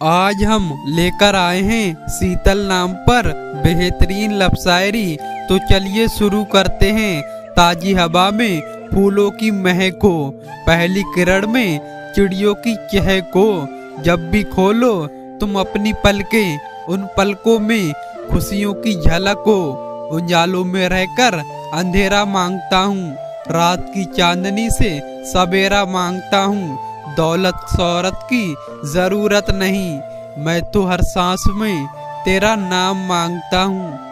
आज हम लेकर आए हैं शीतल नाम पर बेहतरीन लफ शायरी। तो चलिए शुरू करते हैं ताजी हवा में फूलों की महको पहली किरण में चिड़ियों की चहको जब भी खोलो तुम अपनी पलकें, उन पलकों में खुशियों की झलक हो उजालों में रहकर अंधेरा माँगता हूँ, रात की चांदनी से सवेरा माँगता हूँ। दौलत शौरत की ज़रूरत नहीं। मैं तो हर सांस में तेरा नाम माँगता हूँ।